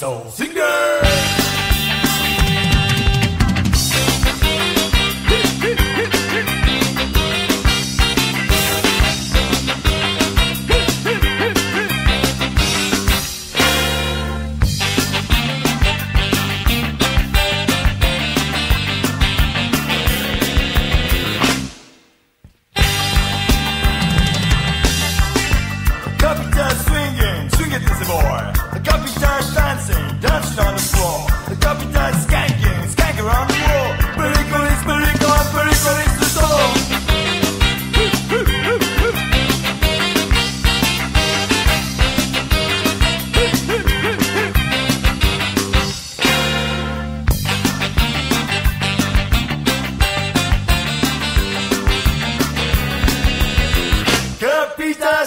Sozinho!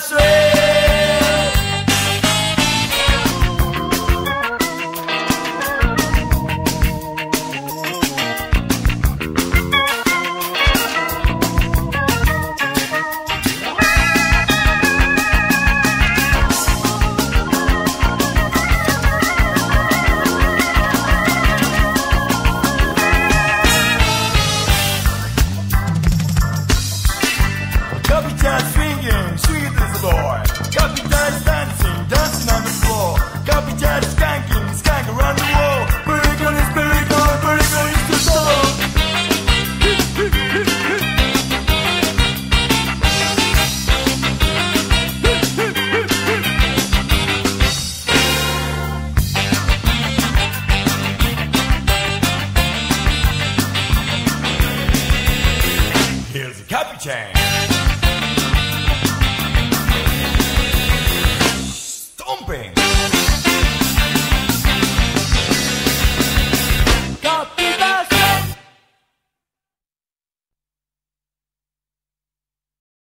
strength. Copy Chain.